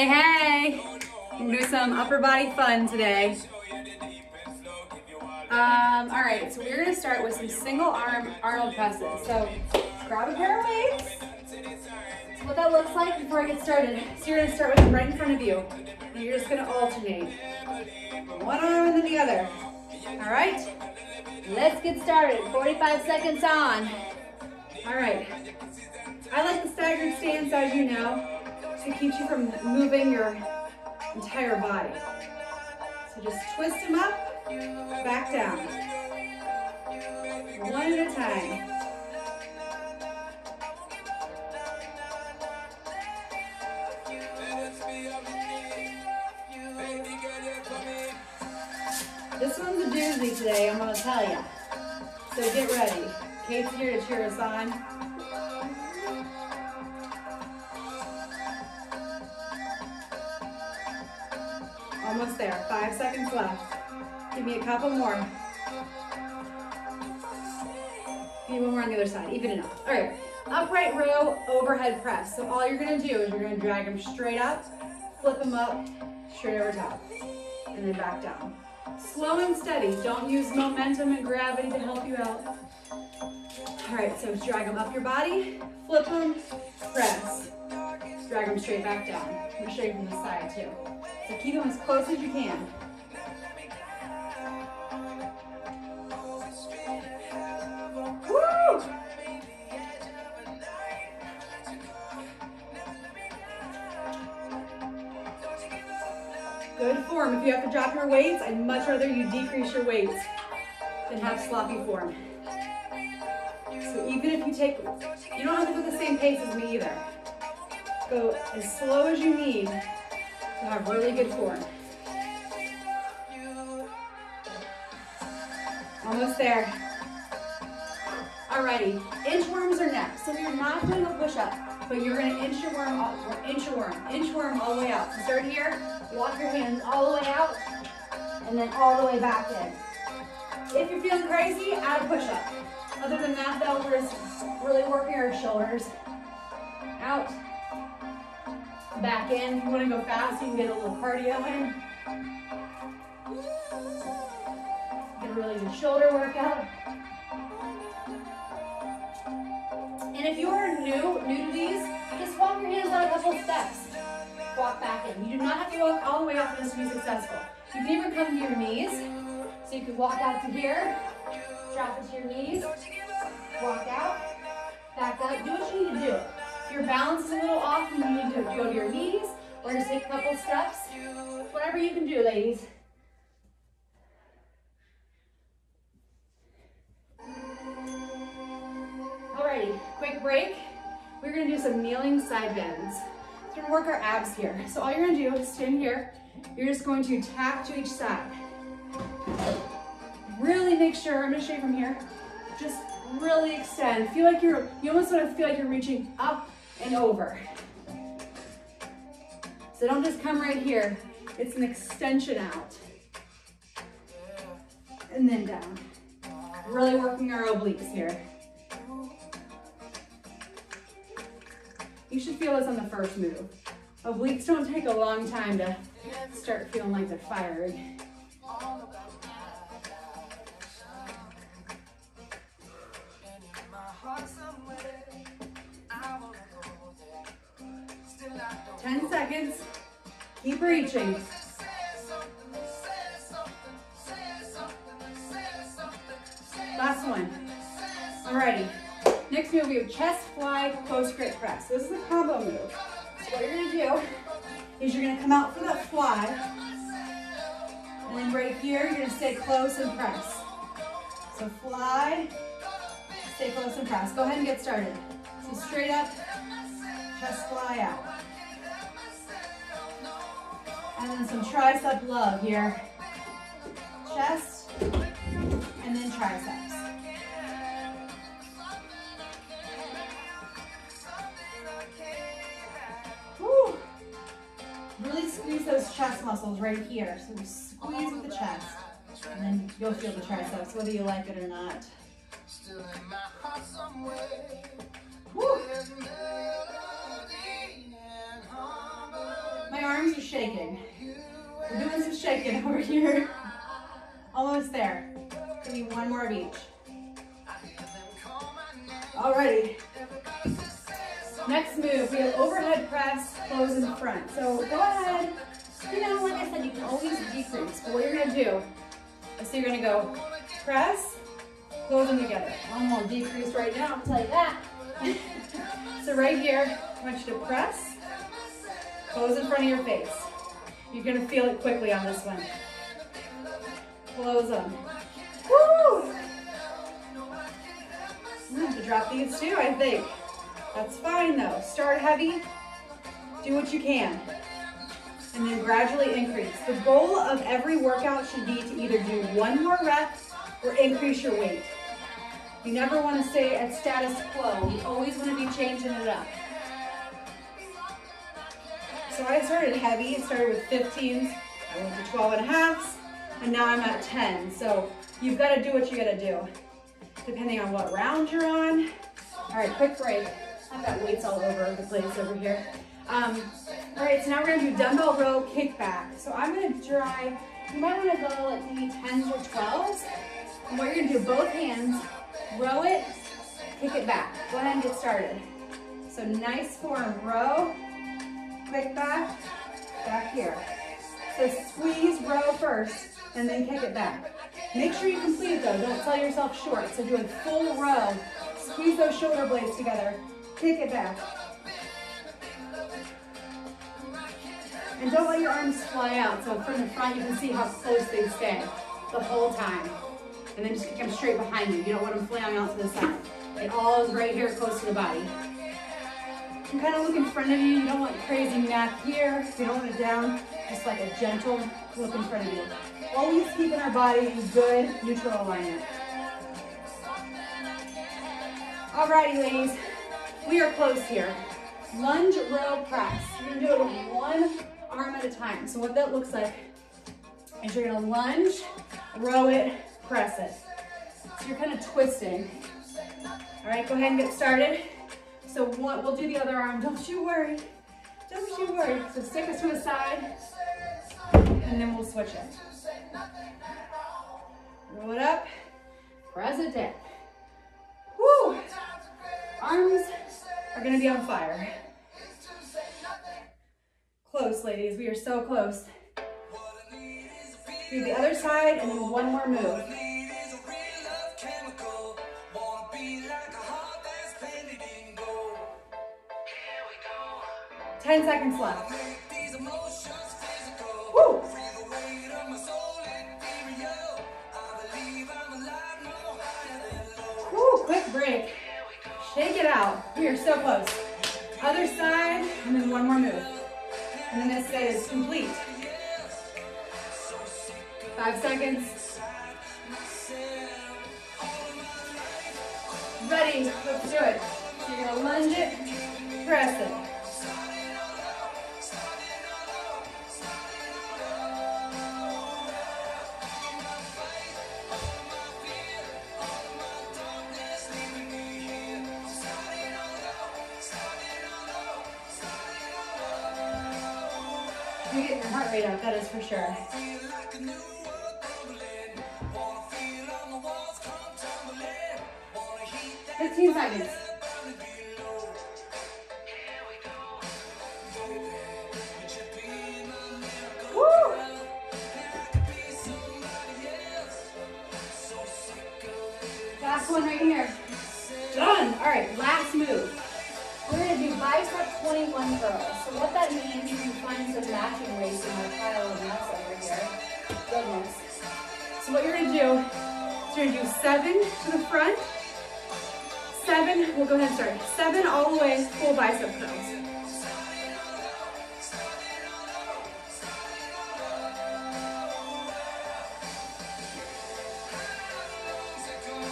Hey, hey. Do some upper body fun today. Um, all right, so we're gonna start with some single arm Arnold presses. So grab a pair of weights. So what that looks like before I get started. So you're gonna start with them right in front of you. And you're just gonna alternate. One arm and then the other. All right, let's get started. 45 seconds on. All right. I like the staggered stance, as you know, to keep you from moving your entire body. So just twist them up, back down. One at a time. This one's a doozy today, I'm gonna tell you. So get ready. Kate's here to cheer us on. Almost there, five seconds left. Give me a couple more. Give me one more on the other side, even up. All right, upright row overhead press. So all you're gonna do is you're gonna drag them straight up, flip them up, straight over top, and then back down. Slow and steady. Don't use momentum and gravity to help you out. All right, so drag them up your body, flip them, press. Drag them straight back down. I'm gonna show you from the side too. So keep them as close as you can. Woo! Good form. If you have to drop your weights, I'd much rather you decrease your weights than have sloppy form. So even if you take, you don't have to go the same pace as me either. Go as slow as you need to have really good form. Almost there. Alrighty, inchworms are next. So you're not doing a push-up, but you're gonna inch your worm, all, inch your worm all the way out. So start here, walk your hands all the way out, and then all the way back in. If you're feeling crazy, add a push-up. Other than that though, we're just really working our shoulders. Out, back in. If you wanna go fast, you can get a little cardio in. Get a really good shoulder workout. And if you're new, new to these, just walk your hands out a couple steps. Walk back in. You do not have to walk all the way out for this to be successful. You can even come to your knees. So you can walk out to here, drop it to your knees, your knees or just take a couple steps, whatever you can do, ladies. Alrighty, quick break. We're gonna do some kneeling side bends. We're gonna work our abs here. So all you're gonna do is stand here. You're just going to tap to each side. Really make sure, I'm gonna show you from here. Just really extend. Feel like you're, you almost wanna feel like you're reaching up and over. So don't just come right here. It's an extension out. And then down. Really working our obliques here. You should feel this on the first move. Obliques don't take a long time to start feeling like they're firing. Seconds. Keep reaching. Last one. Alrighty. Next move, we have chest fly close grip press. This is a combo move. So what you're gonna do is you're gonna come out for that fly. And then right here, you're gonna stay close and press. So fly, stay close and press. Go ahead and get started. So straight up, chest fly out. And then some tricep love here. Chest, and then triceps. Woo. Really squeeze those chest muscles right here. So squeeze with the chest. And then you'll feel the triceps, whether you like it or not. Woo. Arms are shaking. We're doing some shaking over here. Almost there. Give me one more of each. Alrighty. Next move, we have overhead press, close in front. So go ahead. You know, like I said, you can always decrease. But what you're gonna do is so you're gonna go press, close them together. I'm gonna decrease right now, I'll tell you that. so right here, I want you to press, close in front of your face. You're gonna feel it quickly on this one. Close them. Woo! I'm gonna have to drop these too, I think. That's fine though. Start heavy, do what you can, and then gradually increase. The goal of every workout should be to either do one more rep or increase your weight. You never wanna stay at status quo. You always wanna be changing it up. So I started heavy, started with 15s, I went to 12 and a halves, and now I'm at 10. So you've gotta do what you gotta do, depending on what round you're on. All right, quick break. I've got weights all over the place over here. Um, all right, so now we're gonna do dumbbell row kickback. So I'm gonna try, you might wanna go like maybe 10s or 12s. And what you're gonna do, both hands, row it, kick it back. Go ahead and get started. So nice form, row, quick back, back here. So squeeze row first and then kick it back. Make sure you complete it though, don't sell yourself short. So do a full row, squeeze those shoulder blades together, kick it back. And don't let your arms fly out. So from the front, you can see how close they stay the whole time. And then just kick them straight behind you. You don't want them flying out to the side. It all is right here close to the body. And kind of look in front of you. You don't want crazy neck here. You don't want it down. Just like a gentle look in front of you. Always keeping our body in good neutral alignment. Alrighty, ladies. We are close here. Lunge row press. You're gonna do it with one arm at a time. So what that looks like is you're gonna lunge, row it, press it. So you're kind of twisting. All right, go ahead and get started. So what, we'll do the other arm, don't you worry. Don't you worry. So stick us to the side, and then we'll switch it. Roll it up, press it down. Woo! Arms are gonna be on fire. Close, ladies, we are so close. Do the other side and then one more move. Ten seconds left. Woo! Woo, quick break. Shake it out. We are so close. Other side, and then one more move. And then this set is complete. Five seconds. Ready, let's do it. You're gonna lunge it, press it. Heart rate up, that is for sure. Fifteen seconds. Woo! Last one right here. Done. All right, last move. Do bicep 21 curls. So what that means, is you find some matching weights in my pile of nuts over here. Goodness. So what you're gonna do is you're gonna do seven to the front, seven, we'll go ahead and start. Seven all the way, full bicep curls.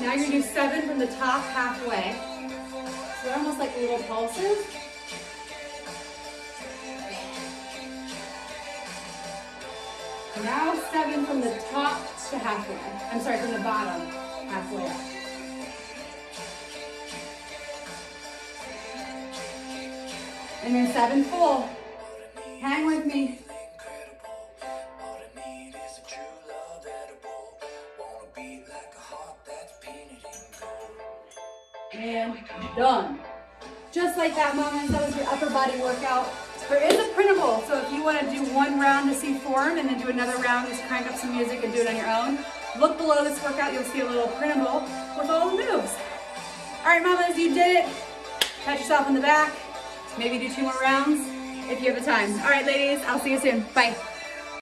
Now you're gonna do seven from the top halfway. They're almost like little pulses. Now seven from the top to halfway. I'm sorry, from the bottom, halfway up. And then seven full. Body workout. There is a printable, so if you want to do one round to see form and then do another round, just crank up some music and do it on your own. Look below this workout, you'll see a little printable with all the moves. All right, mamas, you did it. Pat yourself on the back. Maybe do two more rounds if you have the time. All right, ladies, I'll see you soon. Bye.